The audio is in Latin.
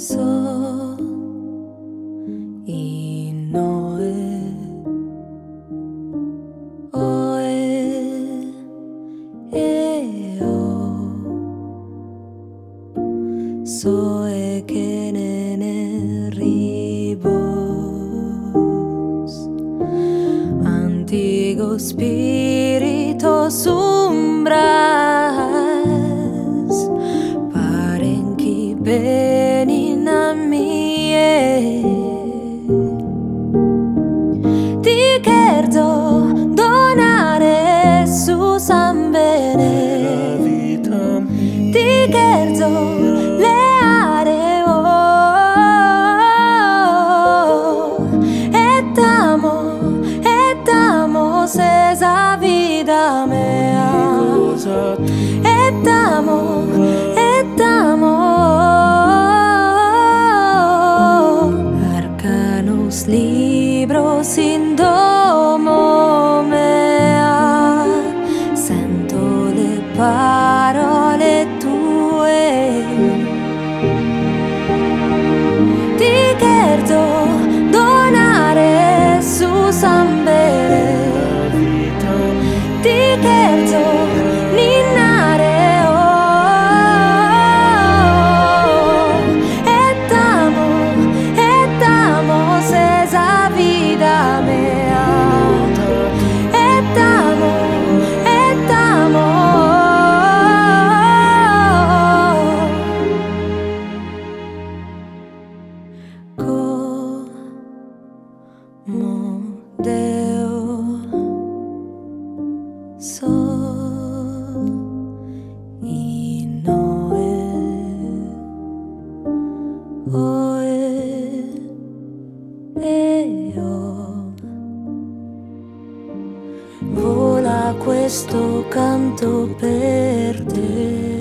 so so ekenen ribos. Antigo spirito umbras paren qui benin a mie ti cerdo donare su san bene. Ti cerdo arcanos libros in domo parole tue vola questo canto per te.